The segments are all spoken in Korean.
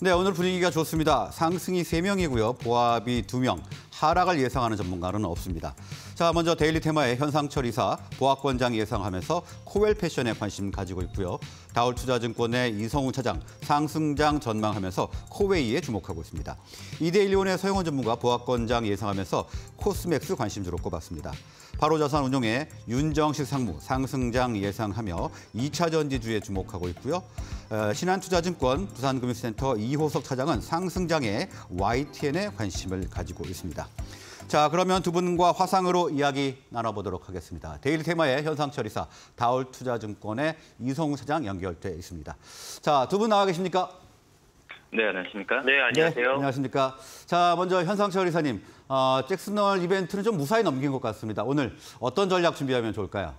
네, 오늘 분위기가 좋습니다. 상승이 세명이고요 보합이 두 명 하락을 예상하는 전문가는 없습니다. 자, 먼저 데일리 테마의 현상철 이사, 보합권장 예상하면서 코웰 패션에 관심 가지고 있고요. 다올 투자증권의 이성우 차장, 상승장 전망하면서 코웨이에 주목하고 있습니다. 이데일리온의 서영원 전문가 보합권장 예상하면서 코스맥스 관심주로 꼽았습니다. 바로 자산 운용의 윤정식 상무, 상승장 예상하며 2차 전지주에 주목하고 있고요. 어, 신한투자증권 부산금융센터 이호석 차장은 상승장의 YTN에 관심을 가지고 있습니다. 자, 그러면 두 분과 화상으로 이야기 나눠보도록 하겠습니다. 데일리 테마의 현상철 이사, 다울투자증권의 이성우 사장 연결돼 있습니다. 자, 두 분 나와 계십니까? 네, 안녕하십니까? 네, 안녕하세요. 네, 안녕하십니까? 자, 먼저 현상철 이사님, 어, 잭슨홀 이벤트는 좀 무사히 넘긴 것 같습니다. 오늘 어떤 전략 준비하면 좋을까요?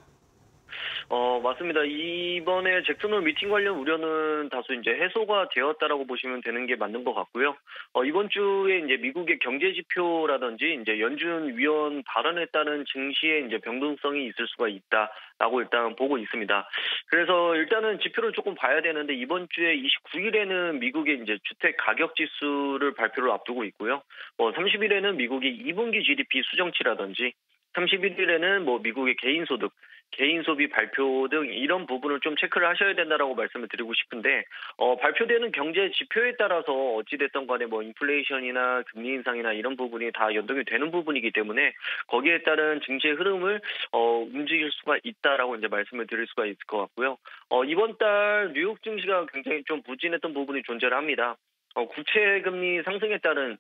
어, 맞습니다. 이번에 잭슨홀 미팅 관련 우려는 다소 이제 해소가 되었다라고 보시면 되는 게 맞는 것 같고요. 어, 이번 주에 이제 미국의 경제 지표라든지 이제 연준 위원 발언에 따른 증시에 이제 변동성이 있을 수가 있다라고 일단 보고 있습니다. 그래서 일단은 지표를 조금 봐야 되는데 이번 주에 29일에는 미국의 이제 주택 가격 지수를 발표를 앞두고 있고요. 뭐 30일에는 미국의 2분기 GDP 수정치라든지 31일에는 뭐 미국의 개인 소득 개인 소비 발표 등 이런 부분을 좀 체크를 하셔야 된다라고 말씀을 드리고 싶은데 어, 발표되는 경제 지표에 따라서 어찌됐던 간에 뭐 인플레이션이나 금리 인상이나 이런 부분이 다 연동이 되는 부분이기 때문에 거기에 따른 증시의 흐름을 어, 움직일 수가 있다라고 이제 말씀을 드릴 수가 있을 것 같고요. 어, 이번 달 뉴욕 증시가 굉장히 좀 부진했던 부분이 존재를 합니다. 어, 국채 금리 상승에 따른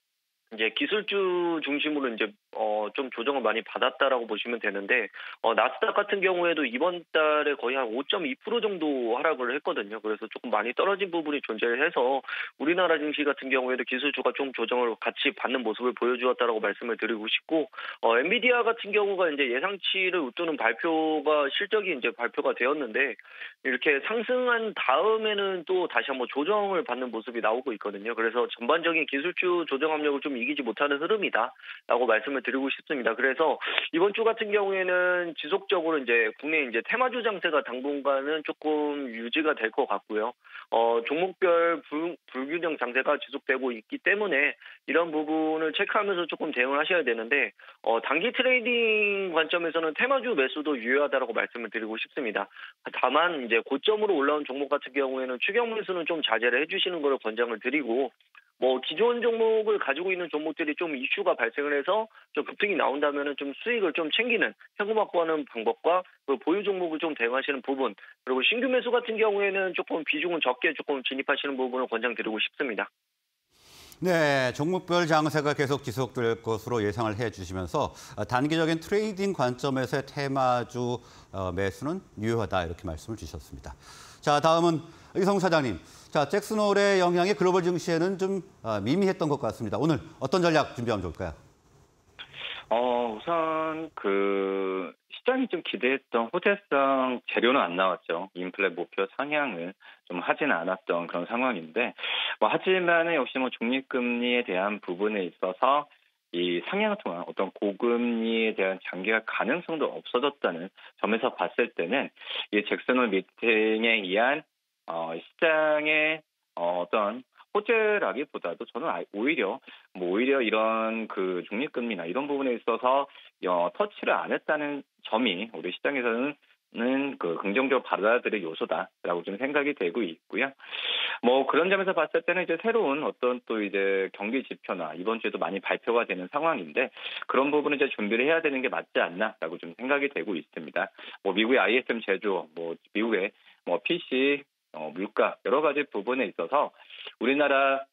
이제 기술주 중심으로 이제 어 좀 조정을 많이 받았다라고 보시면 되는데 어 나스닥 같은 경우에도 이번 달에 거의 한 5.2% 정도 하락을 했거든요. 그래서 조금 많이 떨어진 부분이 존재를 해서 우리나라 증시 같은 경우에도 기술주가 좀 조정을 같이 받는 모습을 보여주었다라고 말씀을 드리고 싶고 어 엔비디아 같은 경우가 이제 예상치를 웃도는 발표가 실적이 이제 발표가 되었는데 이렇게 상승한 다음에는 또 다시 한번 조정을 받는 모습이 나오고 있거든요. 그래서 전반적인 기술주 조정 압력을 좀 이기지 못하는 흐름이다라고 말씀을 드리고 싶습니다. 그래서 이번 주 같은 경우에는 지속적으로 이제 국내 이제 테마주 장세가 당분간은 조금 유지가 될 것 같고요. 어, 종목별 불, 불균형 장세가 지속되고 있기 때문에 이런 부분을 체크하면서 조금 대응을 하셔야 되는데 어, 단기 트레이딩 관점에서는 테마주 매수도 유효하다라고 말씀을 드리고 싶습니다. 다만 이제 고점으로 올라온 종목 같은 경우에는 추격 매수는 좀 자제를 해주시는 것을 권장을 드리고 뭐 기존 종목을 가지고 있는 종목들이 좀 이슈가 발생을 해서 좀 급등이 나온다면은 좀 수익을 좀 챙기는 현금 확보하는 방법과 그 보유 종목을 좀 대응하시는 부분 그리고 신규 매수 같은 경우에는 조금 비중은 적게 조금 진입하시는 부분을 권장드리고 싶습니다. 네, 종목별 장세가 계속 지속될 것으로 예상을 해주시면서 단기적인 트레이딩 관점에서의 테마주 어, 매수는 유효하다 이렇게 말씀을 주셨습니다. 자, 다음은 이성훈 차장님. 자, 잭슨홀의 영향이 글로벌 증시에는 좀 어, 미미했던 것 같습니다. 오늘 어떤 전략 준비하면 좋을까요? 어, 우선 그 시장이 좀 기대했던 호재성 재료는 안 나왔죠. 인플레 목표 상향을 좀 하지는 않았던 그런 상황인데, 뭐 하지만은 역시 뭐 중립금리에 대한 부분에 있어서 이 상향을 통한 어떤 고금리에 대한 장기화 가능성도 없어졌다는 점에서 봤을 때는 이 잭슨홀 미팅에 의한 어, 시장의 어, 어떤 호재라기보다도 저는 오히려 뭐 오히려 이런 그 중립금리나 이런 부분에 있어서 어, 터치를 안 했다는 점이 우리 시장에서는 그 긍정적으로 받아들일 요소다라고 좀 생각이 되고 있고요. 뭐 그런 점에서 봤을 때는 이제 새로운 어떤 또 이제 경기 지표나 이번 주에도 많이 발표가 되는 상황인데 그런 부분은 이제 준비를 해야 되는 게 맞지 않나라고 좀 생각이 되고 있습니다. 뭐 미국의 ISM 제조, 뭐 미국의 뭐 PC 어, 물가 여러 가지 부분에 있어서 우리나라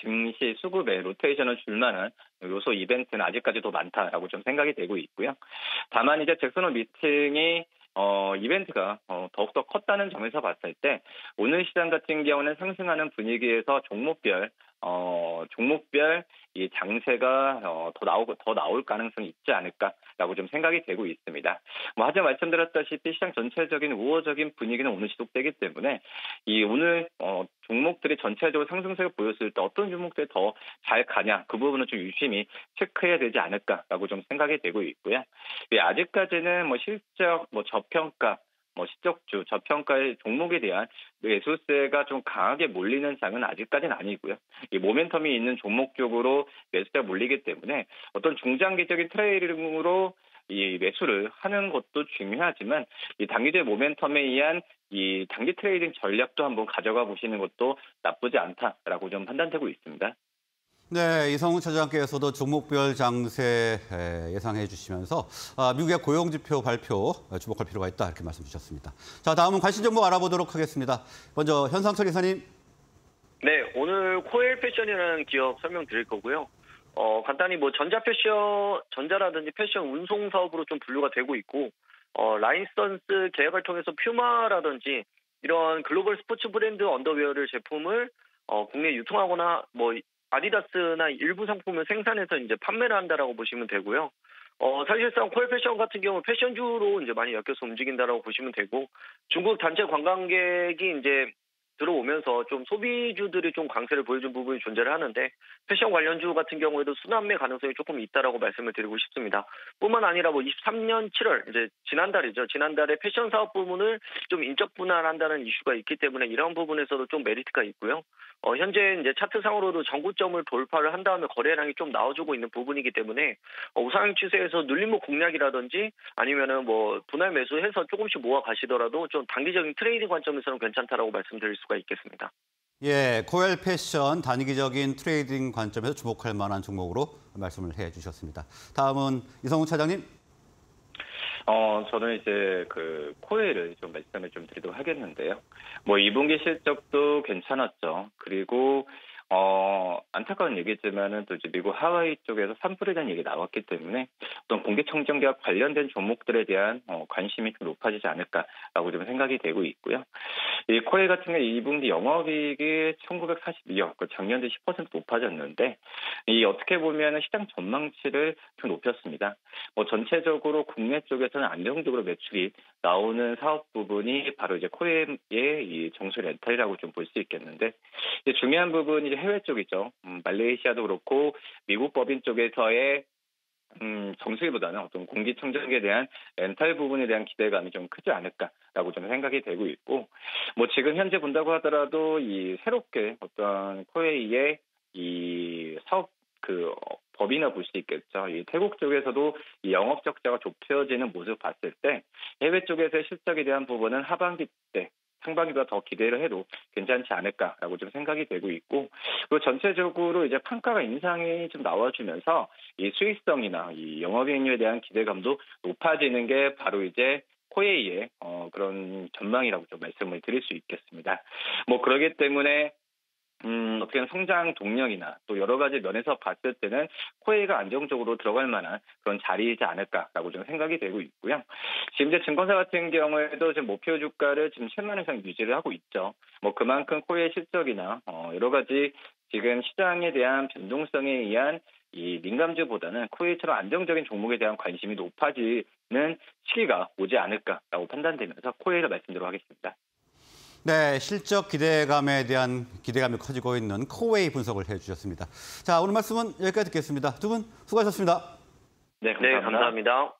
증시 수급에 로테이션을 줄 만한 요소 이벤트는 아직까지도 많다라고 좀 생각이 되고 있고요. 다만 이제 잭슨홀 미팅이 어, 이벤트가 어, 더욱더 컸다는 점에서 봤을 때 오늘 시장 같은 경우는 상승하는 분위기에서 종목별 어, 종목별 이 장세가 어, 더 나오고 더 나올 가능성이 있지 않을까 라고 좀 생각이 되고 있습니다. 뭐 하지만 말씀드렸다시피 시장 전체적인 우호적인 분위기는 오늘 지속되기 때문에 이 오늘 어, 종목들이 전체적으로 상승세를 보였을 때 어떤 종목들이 더 잘 가냐 그 부분은 좀 유심히 체크해야 되지 않을까라고 좀 생각이 되고 있고요. 예, 아직까지는 뭐 실적, 뭐 저평가 뭐 실적주, 저평가의 종목에 대한 매수세가 좀 강하게 몰리는 장은 아직까지는 아니고요. 이 모멘텀이 있는 종목 쪽으로 매수세가 몰리기 때문에 어떤 중장기적인 트레이딩으로 이 매수를 하는 것도 중요하지만 이 단기적 모멘텀에 의한 이 단기 트레이딩 전략도 한번 가져가 보시는 것도 나쁘지 않다라고 좀 판단되고 있습니다. 네, 이성훈 차장께서도 종목별 장세 예상해 주시면서 아, 미국의 고용 지표 발표 주목할 필요가 있다 이렇게 말씀 주셨습니다. 자, 다음은 관심 정보 알아보도록 하겠습니다. 먼저 현상철 이사님. 네, 오늘 코웰 패션이라는 기업 설명드릴 거고요. 어, 간단히 뭐 전자 패션, 전자라든지 패션 운송 사업으로 좀 분류가 되고 있고, 어, 라이선스 계약을 통해서 퓨마라든지 이런 글로벌 스포츠 브랜드 언더웨어를 제품을 어, 국내 유통하거나 뭐 아디다스나 일부 상품을 생산해서 이제 판매를 한다라고 보시면 되고요. 어, 사실상 코웰 패션 같은 경우 패션주로 이제 많이 엮여서 움직인다라고 보시면 되고 중국 단체 관광객이 이제 들어오면서 좀 소비주들이 좀 강세를 보여준 부분이 존재를 하는데 패션 관련주 같은 경우에도 순환매 가능성이 조금 있다라고 말씀을 드리고 싶습니다. 뿐만 아니라 뭐 23년 7월 이제 지난달이죠. 지난달에 패션 사업 부문을 좀 인적 분할한다는 이슈가 있기 때문에 이런 부분에서도 좀 메리트가 있고요. 어, 현재 이제 차트상으로도 전고점을 돌파를 한 다음에 거래량이 좀 나와주고 있는 부분이기 때문에 어, 우상 추세에서 눌림목 공략이라든지 아니면은 뭐 분할 매수해서 조금씩 모아 가시더라도 좀 단기적인 트레이딩 관점에서는 괜찮다라고 말씀드릴 수가 있겠습니다. 예, 코웰 패션 단기적인 트레이딩 관점에서 주목할 만한 종목으로 말씀을 해 주셨습니다. 다음은 이성훈 차장님. 어, 저는 이제 그 코웨이를 좀 말씀을 좀 드리도록 하겠는데요. 뭐 2분기 실적도 괜찮았죠. 그리고 어, 안타까운 얘기지만은 또 이제 미국 하와이 쪽에서 산불에 대한 얘기 나왔기 때문에 어떤 공기청정기와 관련된 종목들에 대한 어, 관심이 좀 높아지지 않을까라고 좀 생각이 되고 있고요. 이 코웨이 같은 경우 2분기 영업이익이 1942억, 그 작년 대10% 높아졌는데 이 어떻게 보면은 시장 전망치를 좀 높였습니다. 뭐 전체적으로 국내 쪽에서는 안정적으로 매출이 나오는 사업 부분이 바로 이제 이 정수 렌탈이라고 좀 볼 수 있겠는데 중요한 부분이 해외 쪽이죠. 음, 말레이시아도 그렇고 미국 법인 쪽에서의 음, 정수기보다는 어떤 공기청정기에 대한 렌탈 부분에 대한 기대감이 좀 크지 않을까라고 좀 생각이 되고 있고, 뭐 지금 현재 본다고 하더라도 이 새롭게 어떤 코웨이의 이 사업 그 법이나 볼 수 있겠죠. 이 태국 쪽에서도 이 영업 적자가 좁혀지는 모습 봤을 때 해외 쪽에서의 실적에 대한 부분은 하반기 때 상반기가 더 기대를 해도 괜찮지 않을까라고 좀 생각이 되고 있고 그리고 전체적으로 이제 판가가 인상이 좀 나와주면서 이 수익성이나 이 영업이익률에 대한 기대감도 높아지는 게 바로 이제 코웨이의 어, 그런 전망이라고 좀 말씀을 드릴 수 있겠습니다. 뭐 그러기 때문에 음, 어떻게 보면 성장 동력이나 또 여러 가지 면에서 봤을 때는 코웨이가 안정적으로 들어갈 만한 그런 자리이지 않을까라고 좀 생각이 되고 있고요. 지금 이제 증권사 같은 경우에도 지금 목표 주가를 지금 7만 원 이상 유지를 하고 있죠. 뭐 그만큼 코웨이 실적이나 어, 여러 가지 지금 시장에 대한 변동성에 의한 이 민감주보다는 코웨이처럼 안정적인 종목에 대한 관심이 높아지는 시기가 오지 않을까라고 판단되면서 코웨이를 말씀드리도록 하겠습니다. 네, 실적 기대감에 대한 기대감이 커지고 있는 코웨이 분석을 해주셨습니다. 자, 오늘 말씀은 여기까지 듣겠습니다. 두 분 수고하셨습니다. 네, 감사합니다. 네, 감사합니다.